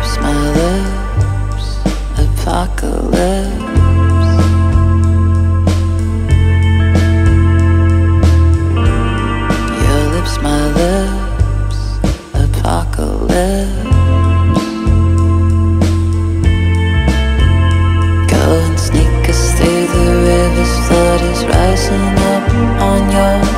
lips, my lips, apocalypse. Your lips, my lips, apocalypse. Go and sneak us through the rivers, flood is rising up on your